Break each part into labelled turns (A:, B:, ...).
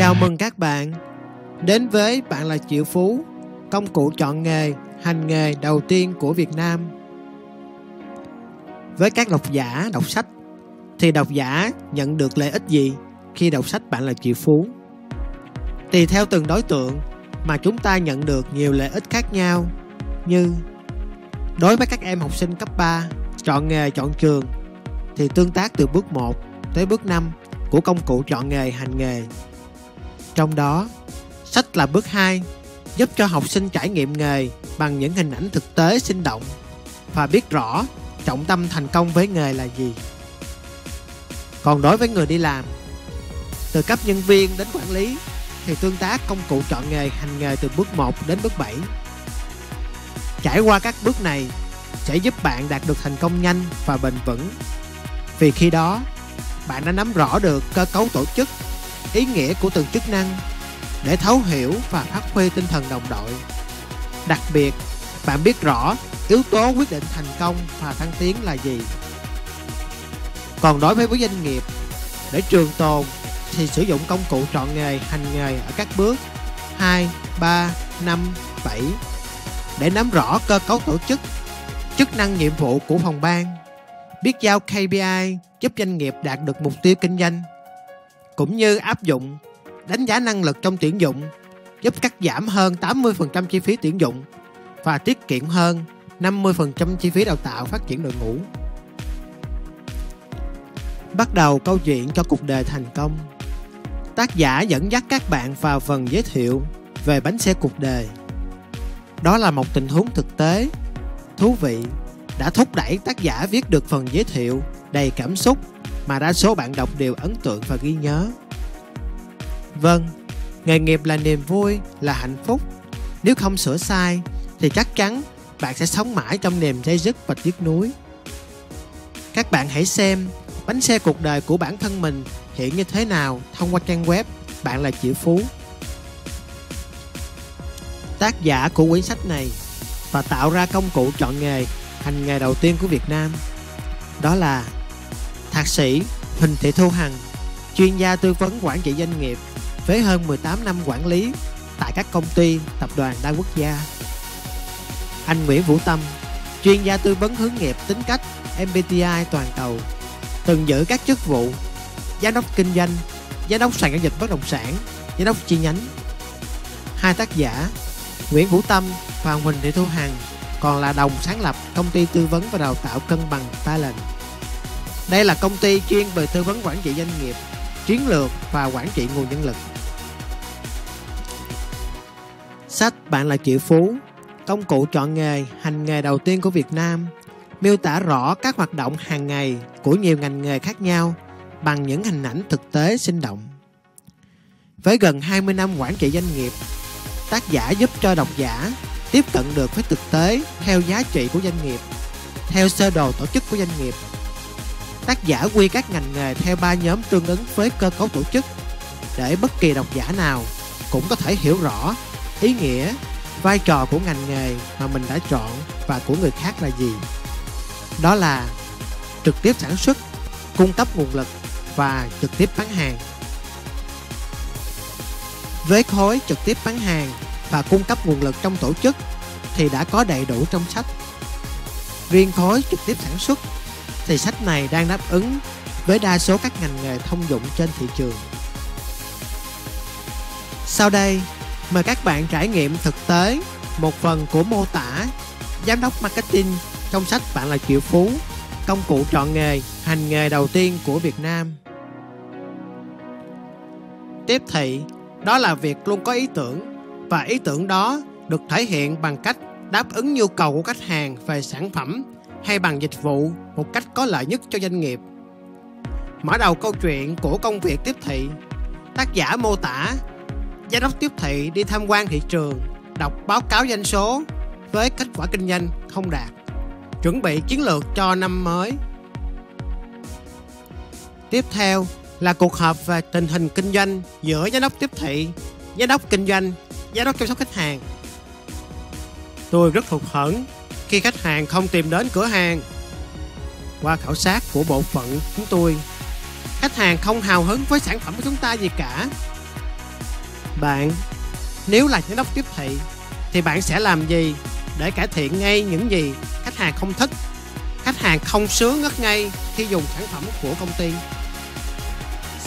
A: Chào mừng các bạn đến với Bạn là Triệu Phú, công cụ chọn nghề, hành nghề đầu tiên của Việt Nam. Với các độc giả đọc sách thì độc giả nhận được lợi ích gì khi đọc sách Bạn là Triệu Phú? Tùy theo từng đối tượng mà chúng ta nhận được nhiều lợi ích khác nhau như đối với các em học sinh cấp 3 chọn nghề chọn trường thì tương tác từ bước 1 tới bước 5 của công cụ chọn nghề hành nghề. Trong đó, sách là bước 2 giúp cho học sinh trải nghiệm nghề bằng những hình ảnh thực tế sinh động và biết rõ trọng tâm thành công với nghề là gì. Còn đối với người đi làm, từ cấp nhân viên đến quản lý thì tương tác công cụ chọn nghề hành nghề từ bước 1 đến bước 7. Trải qua các bước này sẽ giúp bạn đạt được thành công nhanh và bền vững. Vì khi đó, bạn đã nắm rõ được cơ cấu tổ chức, ý nghĩa của từng chức năng để thấu hiểu và phát huy tinh thần đồng đội. Đặc biệt, bạn biết rõ yếu tố quyết định thành công và thăng tiến là gì. Còn đối với doanh nghiệp, để trường tồn thì sử dụng công cụ chọn nghề hành nghề ở các bước 2, 3, 5, 7 để nắm rõ cơ cấu tổ chức, chức năng nhiệm vụ của phòng ban, biết giao KPI giúp doanh nghiệp đạt được mục tiêu kinh doanh, cũng như áp dụng đánh giá năng lực trong tuyển dụng giúp cắt giảm hơn 80% chi phí tuyển dụng và tiết kiệm hơn 50% chi phí đào tạo phát triển đội ngũ. Bắt đầu câu chuyện cho cuộc đời thành công. Tác giả dẫn dắt các bạn vào phần giới thiệu về bánh xe cuộc đời. Đó là một tình huống thực tế, thú vị, đã thúc đẩy tác giả viết được phần giới thiệu đầy cảm xúc mà đa số bạn đọc đều ấn tượng và ghi nhớ. Vâng, nghề nghiệp là niềm vui, là hạnh phúc. Nếu không sửa sai thì chắc chắn bạn sẽ sống mãi trong niềm dây dứt và tiếc nuối. Các bạn hãy xem bánh xe cuộc đời của bản thân mình hiện như thế nào thông qua trang web Bạn là Triệu Phú. Tác giả của quyển sách này và tạo ra công cụ chọn nghề hành nghề đầu tiên của Việt Nam đó là Thạc sĩ Huỳnh Thị Thu Hằng chuyên gia tư vấn quản trị doanh nghiệp với hơn 18 năm quản lý tại các công ty, tập đoàn đa quốc gia. Anh Nguyễn Vũ Tâm, chuyên gia tư vấn hướng nghiệp tính cách MBTI toàn cầu, từng giữ các chức vụ giám đốc kinh doanh, giám đốc sàn giao dịch bất động sản, giám đốc chi nhánh. Hai tác giả Nguyễn Vũ Tâm và Huỳnh Thị Thu Hằng còn là đồng sáng lập công ty tư vấn và đào tạo cân bằng Talent. Đây là công ty chuyên về tư vấn quản trị doanh nghiệp, chiến lược và quản trị nguồn nhân lực. Sách Bạn là triệu phú, công cụ chọn nghề, hành nghề đầu tiên của Việt Nam, miêu tả rõ các hoạt động hàng ngày của nhiều ngành nghề khác nhau bằng những hình ảnh thực tế sinh động. Với gần 20 năm quản trị doanh nghiệp, tác giả giúp cho độc giả tiếp cận được với thực tế theo giá trị của doanh nghiệp, theo sơ đồ tổ chức của doanh nghiệp. Tác giả quy các ngành nghề theo ba nhóm tương ứng với cơ cấu tổ chức để bất kỳ độc giả nào cũng có thể hiểu rõ ý nghĩa, vai trò của ngành nghề mà mình đã chọn và của người khác là gì. Đó là trực tiếp sản xuất, cung cấp nguồn lực và trực tiếp bán hàng. Với khối trực tiếp bán hàng và cung cấp nguồn lực trong tổ chức thì đã có đầy đủ trong sách. Riêng khối trực tiếp sản xuất thì sách này đang đáp ứng với đa số các ngành nghề thông dụng trên thị trường. Sau đây, mời các bạn trải nghiệm thực tế một phần của mô tả giám đốc marketing trong sách Bạn là triệu phú, công cụ chọn nghề, hành nghề đầu tiên của Việt Nam. Tiếp thị, đó là việc luôn có ý tưởng và ý tưởng đó được thể hiện bằng cách đáp ứng nhu cầu của khách hàng về sản phẩm hay bằng dịch vụ một cách có lợi nhất cho doanh nghiệp. Mở đầu câu chuyện của công việc tiếp thị, tác giả mô tả giám đốc tiếp thị đi tham quan thị trường, đọc báo cáo doanh số với kết quả kinh doanh không đạt, chuẩn bị chiến lược cho năm mới. Tiếp theo là cuộc họp về tình hình kinh doanh giữa giám đốc tiếp thị, giám đốc kinh doanh giám đốc chăm sóc khách hàng. Tôi rất hụt hẫng khi khách hàng không tìm đến cửa hàng. Qua khảo sát của bộ phận chúng tôi, khách hàng không hào hứng với sản phẩm của chúng ta gì cả. Bạn, nếu là giám đốc tiếp thị thì bạn sẽ làm gì để cải thiện ngay những gì khách hàng không thích? Khách hàng không sướng ngất ngay khi dùng sản phẩm của công ty.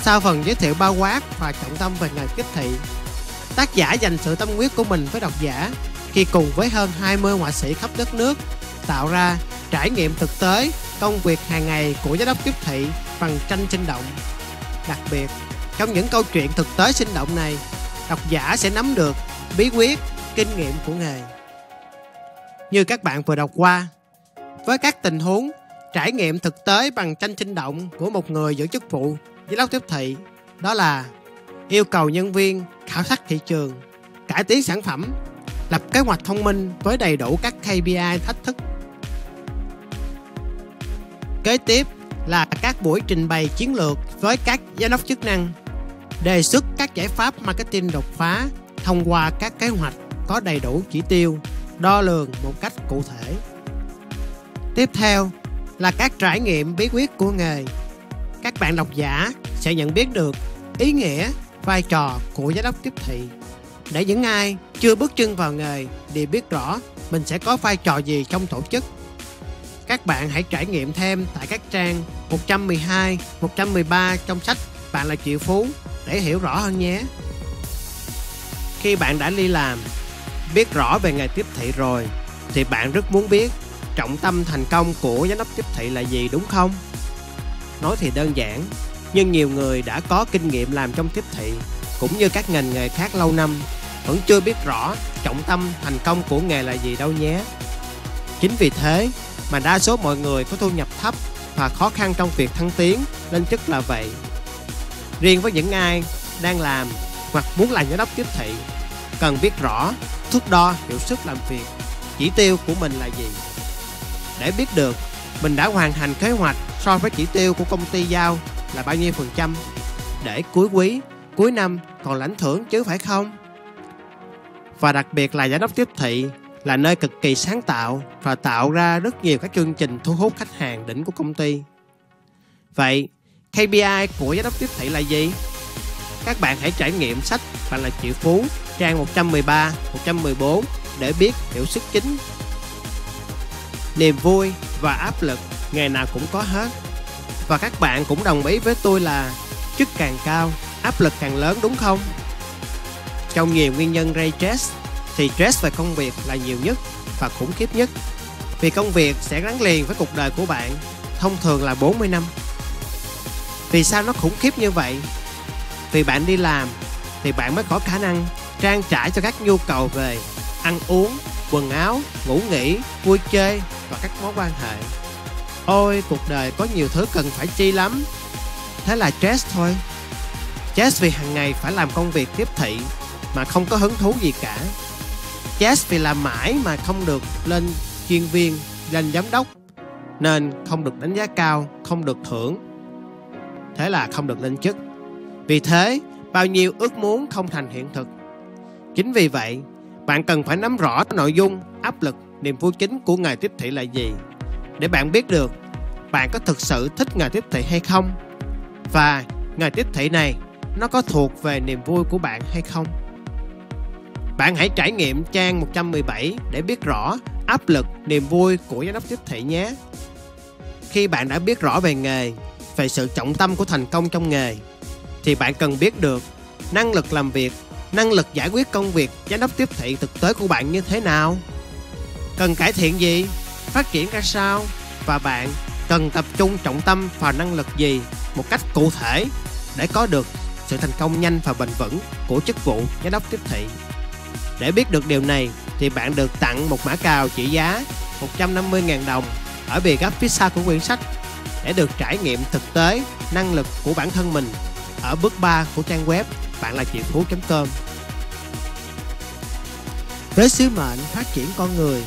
A: Sau phần giới thiệu bao quát và trọng tâm về ngành tiếp thị, tác giả dành sự tâm huyết của mình với độc giả khi cùng với hơn 20 họa sĩ khắp đất nước tạo ra trải nghiệm thực tế công việc hàng ngày của giám đốc tiếp thị bằng tranh sinh động. Đặc biệt, trong những câu chuyện thực tế sinh động này, độc giả sẽ nắm được bí quyết, kinh nghiệm của nghề. Như các bạn vừa đọc qua, với các tình huống trải nghiệm thực tế bằng tranh sinh động của một người giữ chức vụ giám đốc tiếp thị, đó là yêu cầu nhân viên khảo sát thị trường, cải tiến sản phẩm, lập kế hoạch thông minh với đầy đủ các KPI thách thức. Kế tiếp là các buổi trình bày chiến lược với các giám đốc chức năng, đề xuất các giải pháp marketing đột phá thông qua các kế hoạch có đầy đủ chỉ tiêu, đo lường một cách cụ thể. Tiếp theo là các trải nghiệm bí quyết của nghề. Các bạn độc giả sẽ nhận biết được ý nghĩa, vai trò của giám đốc tiếp thị để những ai chưa bước chân vào nghề đều biết rõ mình sẽ có vai trò gì trong tổ chức. Các bạn hãy trải nghiệm thêm tại các trang 112, 113 trong sách Bạn là triệu phú để hiểu rõ hơn nhé. Khi bạn đã đi làm, biết rõ về nghề tiếp thị rồi thì bạn rất muốn biết trọng tâm thành công của giám đốc tiếp thị là gì đúng không? Nói thì đơn giản, nhưng nhiều người đã có kinh nghiệm làm trong tiếp thị cũng như các ngành nghề khác lâu năm, vẫn chưa biết rõ trọng tâm thành công của nghề là gì đâu nhé. Chính vì thế mà đa số mọi người có thu nhập thấp và khó khăn trong việc thăng tiến lên chức là vậy. Riêng với những ai đang làm hoặc muốn làm giám đốc tiếp thị, cần biết rõ, thước đo hiệu suất làm việc, chỉ tiêu của mình là gì để biết được mình đã hoàn thành kế hoạch so với chỉ tiêu của công ty giao là bao nhiêu phần trăm, để cuối quý cuối năm còn lãnh thưởng chứ phải không và đặc biệt là giám đốc tiếp thị là nơi cực kỳ sáng tạo và tạo ra rất nhiều các chương trình thu hút khách hàng đỉnh của công ty. Vậy, KPI của giám đốc tiếp thị là gì? Các bạn hãy trải nghiệm sách Bạn là triệu phú trang 113, 114 để biết hiểu sức chính. Niềm vui và áp lực ngày nào cũng có hết. Và các bạn cũng đồng ý với tôi là chức càng cao, áp lực càng lớn đúng không? Trong nhiều nguyên nhân gây stress thì stress về công việc là nhiều nhất và khủng khiếp nhất. Vì công việc sẽ gắn liền với cuộc đời của bạn, thông thường là 40 năm. Vì sao nó khủng khiếp như vậy? Vì bạn đi làm thì bạn mới có khả năng trang trải cho các nhu cầu về ăn uống, quần áo, ngủ nghỉ, vui chơi và các mối quan hệ. Ôi, cuộc đời có nhiều thứ cần phải chi lắm. Thế là stress thôi. Stress vì hàng ngày phải làm công việc tiếp thị mà không có hứng thú gì cả. Stress vì làm mãi mà không được lên chuyên viên, lên giám đốc nên không được đánh giá cao, không được thưởng. Thế là không được lên chức. Vì thế, bao nhiêu ước muốn không thành hiện thực. Chính vì vậy, bạn cần phải nắm rõ nội dung, áp lực, niềm vui chính của nghề tiếp thị là gì để bạn biết được bạn có thực sự thích nghề tiếp thị hay không và nghề tiếp thị này nó có thuộc về niềm vui của bạn hay không. Bạn hãy trải nghiệm trang 117 để biết rõ áp lực, niềm vui của giám đốc tiếp thị nhé. Khi bạn đã biết rõ về nghề, về sự trọng tâm của thành công trong nghề, thì bạn cần biết được năng lực làm việc, năng lực giải quyết công việc giám đốc tiếp thị thực tế của bạn như thế nào. Cần cải thiện gì, phát triển ra sao và bạn cần tập trung trọng tâm vào năng lực gì một cách cụ thể để có được sự thành công nhanh và bền vững của chức vụ giám đốc tiếp thị. Để biết được điều này thì bạn được tặng một mã cào trị giá 150.000 đồng ở bìa gấp phía sau của quyển sách để được trải nghiệm thực tế năng lực của bản thân mình ở bước 3 của trang web bạn là triệu phú.com. Với sứ mệnh phát triển con người,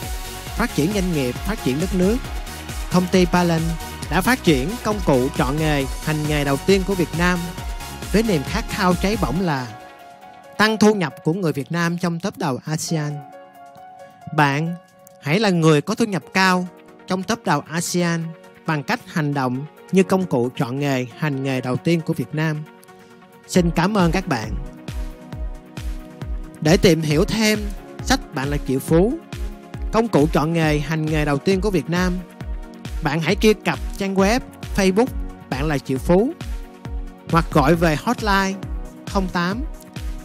A: phát triển doanh nghiệp, phát triển đất nước, công ty Palan đã phát triển công cụ chọn nghề hành nghề đầu tiên của Việt Nam với niềm khát khao cháy bỏng là tăng thu nhập của người Việt Nam trong top đầu ASEAN. Bạn hãy là người có thu nhập cao trong top đầu ASEAN bằng cách hành động như công cụ chọn nghề hành nghề đầu tiên của Việt Nam. Xin cảm ơn các bạn. Để tìm hiểu thêm sách Bạn là triệu phú, công cụ chọn nghề hành nghề đầu tiên của Việt Nam, bạn hãy truy cập trang web Facebook Bạn là triệu phú hoặc gọi về hotline 08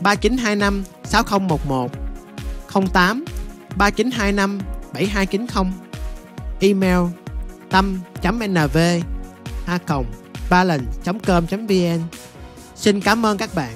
A: 3925 6011 08 3925 7290 email tâm.nv a balance.com.vn Xin cảm ơn các bạn.